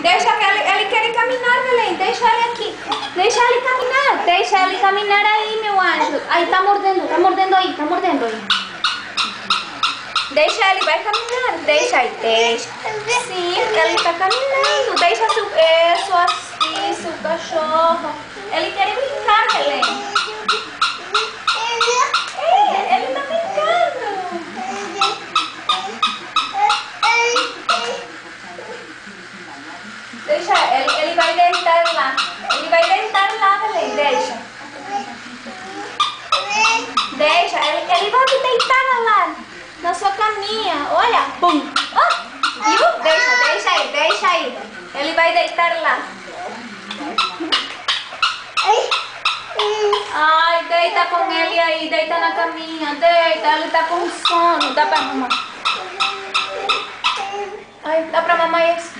Deixa que ele, ele quer caminhar, Belém. Deixa ele aqui. Deixa ele caminhar. Deixa ele caminhar aí, meu anjo. Aí, tá mordendo, tá mordendo aí, tá mordendo aí. Deixa ele, vai caminhar. Deixa aí, deixa. Sim, ele tá caminhando. Deixa seu, isso, isso, o cachorro. Ele quer brincar, Deixa, ele, ele vai deitar lá. Ele vai deitar lá, Belém. Deixa. Deixa, ele, ele vai deitar lá. Na sua caminha. Olha. Pum. Oh, viu? Deixa, deixa aí, deixa aí. Ele vai deitar lá. Ai, deita com ele aí, deita na caminha, deita, ele tá com sono, dá pra mamãe. Ai, dá pra mamãe esse.